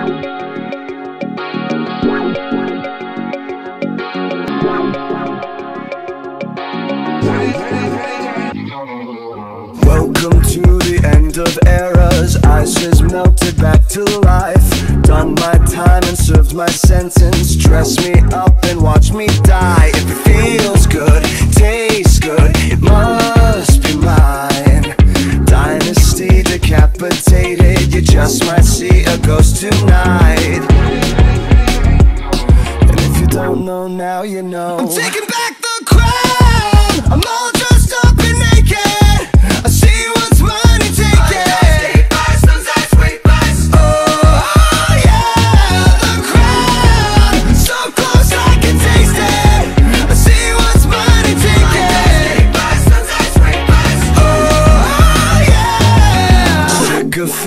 Welcome to the end of eras. Ice has melted back to life. Done my time and served my sentence. Dress me up and watch me die ghost tonight. And if you don't know now, you know. I'm taking back the crown. I'm all